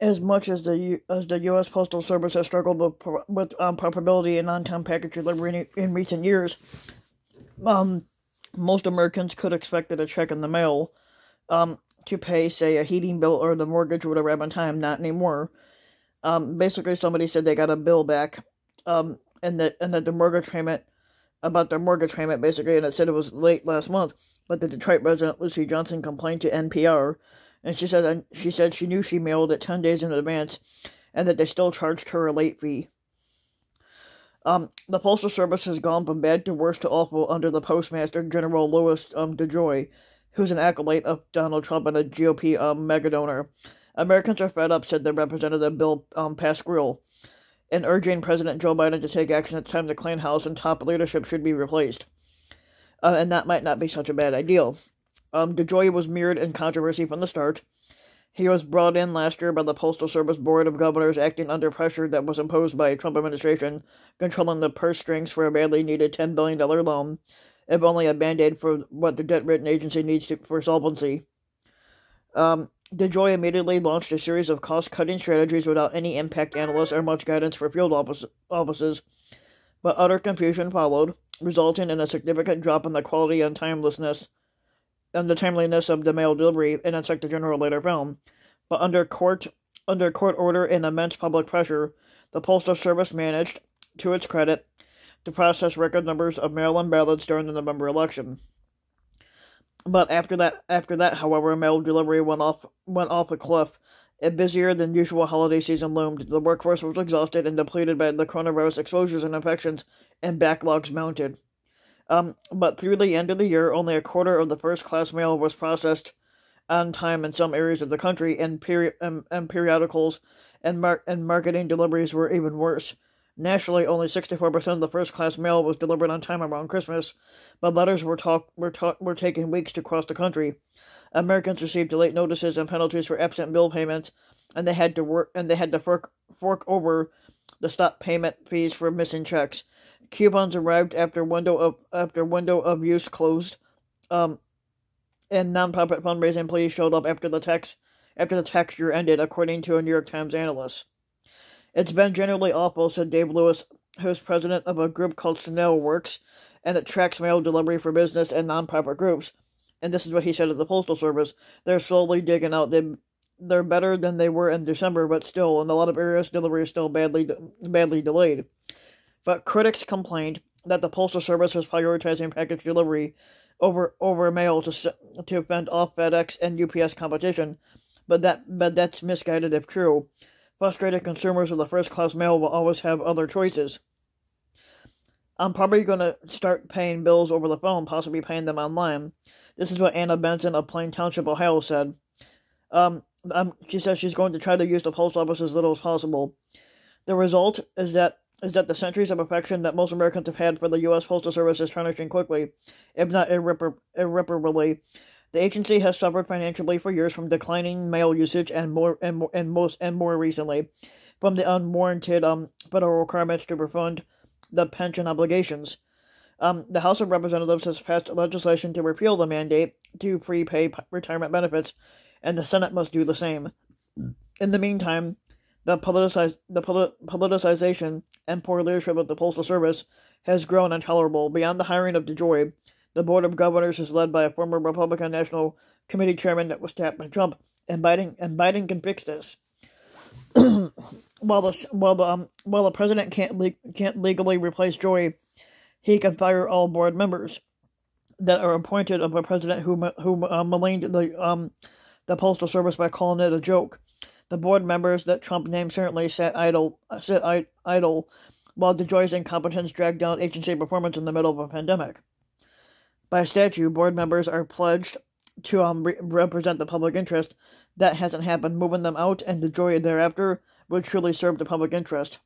as much as the as the U.S. Postal Service has struggled with with um, probability and on-time package delivery in, in recent years, um, most Americans could expect that a check in the mail, um, to pay, say, a heating bill or the mortgage or whatever on time. Not anymore. Um, basically, somebody said they got a bill back, um, and that and that the mortgage payment about their mortgage payment basically, and it said it was late last month. But the Detroit resident Lucy Johnson complained to NPR and she said she said she knew she mailed it ten days in advance, and that they still charged her a late fee. Um, the postal service has gone from bad to worse to awful under the postmaster General Louis um, DeJoy, who's an acolyte of Donald Trump and a GOP um, megadonor. Americans are fed up," said the Representative Bill um, Pascrell, and urging President Joe Biden to take action. It's time the Clean House and top leadership should be replaced, uh, and that might not be such a bad idea. Um, DeJoy was mirrored in controversy from the start. He was brought in last year by the Postal Service Board of Governors acting under pressure that was imposed by a Trump administration, controlling the purse strings for a badly needed $10 billion loan, if only a band aid for what the debt ridden agency needs to, for solvency. Um, DeJoy immediately launched a series of cost cutting strategies without any impact analysts or much guidance for field office, offices, but utter confusion followed, resulting in a significant drop in the quality and timelessness and the timeliness of the mail delivery, an Inspector General later film, But under court under court order and immense public pressure, the Postal Service managed, to its credit, to process record numbers of mail-in ballots during the November election. But after that, after that, however, mail delivery went off went off a cliff. A busier than usual holiday season loomed. The workforce was exhausted and depleted by the coronavirus exposures and infections, and backlogs mounted. Um, but through the end of the year, only a quarter of the first class mail was processed on time in some areas of the country, and, peri- and, and periodicals and, mar- and marketing deliveries were even worse. Nationally, only 64% of the first class mail was delivered on time around Christmas, but letters were, talk- were, ta- were taking weeks to cross the country. Americans received late notices and penalties for absent bill payments, and they had to work and they had to fork, fork over the stop payment fees for missing checks coupons arrived after window of after window of use closed. Um, and nonprofit fundraising pleas showed up after the tax after the tax year ended, according to a New York Times analyst. It's been generally awful, said Dave Lewis, who's president of a group called Snail Works, and it tracks mail delivery for business and nonprofit groups. And this is what he said at the Postal Service. They're slowly digging out. They, they're better than they were in December, but still, in a lot of areas, delivery is still badly badly delayed but critics complained that the Postal Service was prioritizing package delivery over over mail to to fend off FedEx and UPS competition, but that but that's misguided if true. Frustrated consumers with the first class mail will always have other choices. I'm probably going to start paying bills over the phone, possibly paying them online. This is what Anna Benson of Plain Township, Ohio said. Um, um, she says she's going to try to use the post office as little as possible. The result is that is that the centuries of affection that most Americans have had for the U.S. Postal Service is tarnishing quickly, if not irrepar- irreparably. The agency has suffered financially for years from declining mail usage and more and more and most and more recently from the unwarranted um federal requirements to refund the pension obligations. Um, the House of Representatives has passed legislation to repeal the mandate to prepay retirement benefits, and the Senate must do the same. In the meantime, the, politicize, the politicization and poor leadership of the Postal Service has grown intolerable. Beyond the hiring of DeJoy, the Board of Governors is led by a former Republican National Committee chairman that was tapped by Trump, and Biden and Biden can fix this. while the while the um, while the president can't le- can't legally replace Joy, he can fire all board members that are appointed of a president who who uh, maligned the um the postal service by calling it a joke. The board members that Trump named certainly sat idle, sit idle, while DeJoy's incompetence dragged down agency performance in the middle of a pandemic. By statute, board members are pledged to um, re- represent the public interest. That hasn't happened. Moving them out and DeJoy thereafter would truly serve the public interest.